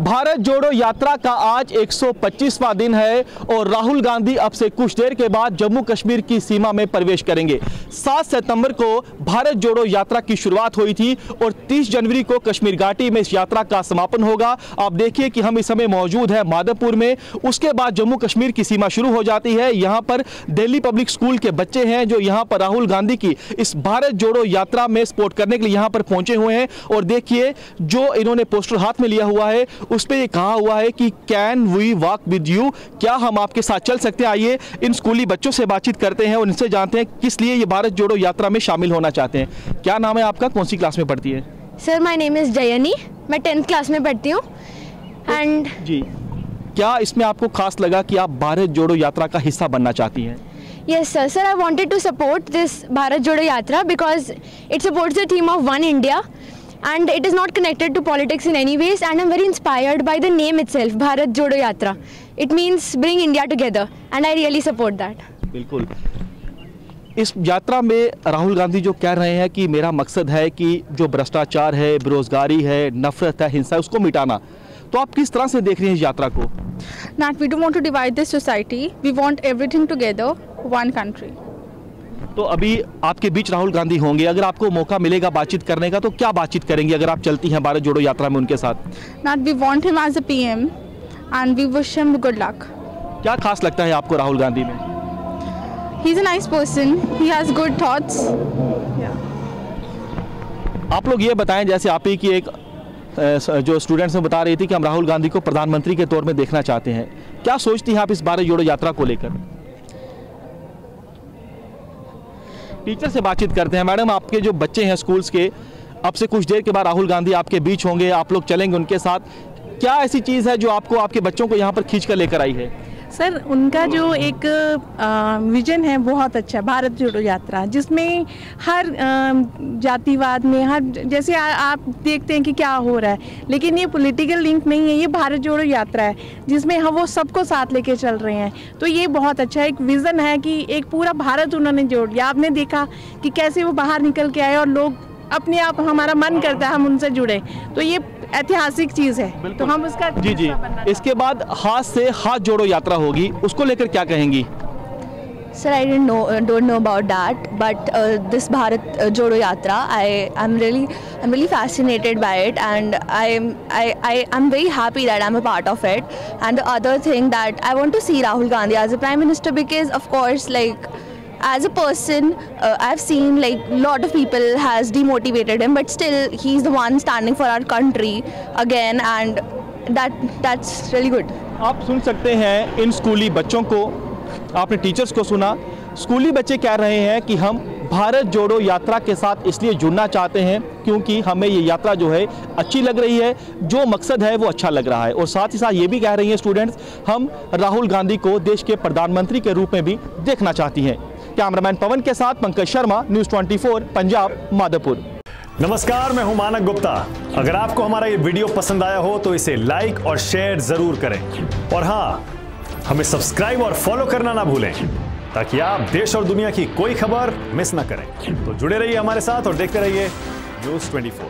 भारत जोड़ो यात्रा का आज 125वां दिन है और राहुल गांधी अब से कुछ देर के बाद जम्मू कश्मीर की सीमा में प्रवेश करेंगे। 7 सितंबर को भारत जोड़ो यात्रा की शुरुआत हुई थी और 30 जनवरी को कश्मीर घाटी में इस यात्रा का समापन होगा। आप देखिए कि हम इस समय मौजूद है माधवपुर में। उसके बाद जम्मू कश्मीर की सीमा शुरू हो जाती है। यहाँ पर दिल्ली पब्लिक स्कूल के बच्चे हैं जो यहाँ पर राहुल गांधी की इस भारत जोड़ो यात्रा में सपोर्ट करने के लिए यहाँ पर पहुँचे हुए हैं। और देखिए, जो इन्होंने पोस्टर हाथ में लिया हुआ है उस पर ये कहा हुआ है कि can we walk with you? क्या हम आपके साथ चल सकते हैं? आइए इन स्कूली बच्चों से बातचीत करते हैं और इनसे जानते हैं किस लिए ये भारत जोड़ो यात्रा में शामिल होना चाहते हैं। क्या नाम है आपका? कौन सी क्लास में पढ़ती है? Sir my name is Jayani मैं टेंथ क्लास में पढ़ती हूँ। एंड जी। क्या इसमें आपको खास लगा कि आप भारत जोड़ो यात्रा का हिस्सा बनना चाहती हैं? Yes sir. Sir i wanted to support this bharat jodo yatra because it supports the theme of one india. And it is not connected to politics in any ways and i'm very inspired by the name itself bharat jodo yatra it means bring india together and i really support that बिल्कुल इस यात्रा में राहुल गांधी जो कह रहे हैं कि मेरा मकसद है कि जो भ्रष्टाचार है बेरोजगारी है नफरत है हिंसा है उसको मिटाना तो आप किस तरह से देख रही हैं इस यात्रा को that we don't want to divide this society. We want everything together, one country. तो अभी आपके बीच राहुल गांधी होंगे अगर आपको मौका मिलेगा बातचीत करने का तो क्या बातचीत करेंगे अगर आप चलती हैं भारत जोड़ो यात्रा में उनके साथ That we want him as a PM and we wish him good luck. क्या खास लगता है आपको राहुल गांधी में He's a nice person. He has good thoughts. आप लोग ये बताएँ जैसे आप ही की एक जो स्टूडेंट्स में बता रही थी कि हम राहुल गांधी को प्रधानमंत्री के तौर में देखना चाहते हैं क्या सोचती हैं आप इस भारत जोड़ो यात्रा को लेकर टीचर से बातचीत करते हैं। मैडम, आपके जो बच्चे हैं स्कूल्स के, अब से कुछ देर के बाद राहुल गांधी आपके बीच होंगे, आप लोग चलेंगे उनके साथ। क्या ऐसी चीज़ है जो आपको, आपके बच्चों को यहाँ पर खींच कर लेकर आई है? सर उनका जो एक विजन है बहुत अच्छा भारत जोड़ो यात्रा जिसमें हर जातिवाद में हर जैसे आ, आप देखते हैं कि क्या हो रहा है लेकिन ये पॉलिटिकल लिंक नहीं है ये भारत जोड़ो यात्रा है जिसमें हम वो सबको साथ लेके चल रहे हैं। तो ये बहुत अच्छा एक विज़न है कि एक पूरा भारत उन्होंने जोड़ दिया आपने देखा कि कैसे वो बाहर निकल के आए और लोग अपने आप हमारा मन करता है हम उनसे जुड़े। तो ये ऐतिहासिक चीज़ है। तो हम उसका जी जी। इसके बाद हाथ से हाथ जोड़ो यात्रा होगी। उसको लेकर क्या कहेंगी? Sir I dent no don't know about that but this Bharat Jodo Yatra I I am really I am really fascinated by it and I I I am very happy that I am a part of it and other thing that I want to see Rahul Gandhi as a prime minister because of course like as a person uh, i've seen like lot of people has demotivated him but still he's the one standing for our country again and that that's really good. आप सुन सकते हैं इन स्कूली बच्चों को आपने teachers को सुना। स्कूली बच्चे कह रहे हैं कि हम भारत जोड़ो यात्रा के साथ इसलिए जुड़ना चाहते हैं क्योंकि हमें ये यात्रा जो है अच्छी लग रही है। जो मकसद है वो अच्छा लग रहा है। और साथ ही साथ ये भी कह रही हैं स्टूडेंट्स हम राहुल गांधी को देश के प्रधानमंत्री के रूप में भी देखना चाहती हैं। कैमरामैन पवन के साथ पंकज शर्मा, न्यूज़ 24 पंजाब माधोपुर नमस्कार, मैं हूँ मानक गुप्ता। अगर आपको हमारा ये वीडियो पसंद आया हो तो इसे लाइक और शेयर ज़रूर करें। और हाँ हमें सब्सक्राइब और फॉलो करना ना भूलें, ताकि आप देश और दुनिया की कोई खबर मिस ना करें। तो जुड़े रहिए हमारे साथ और देखते रहिए न्यूज़ 24